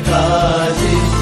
kazi.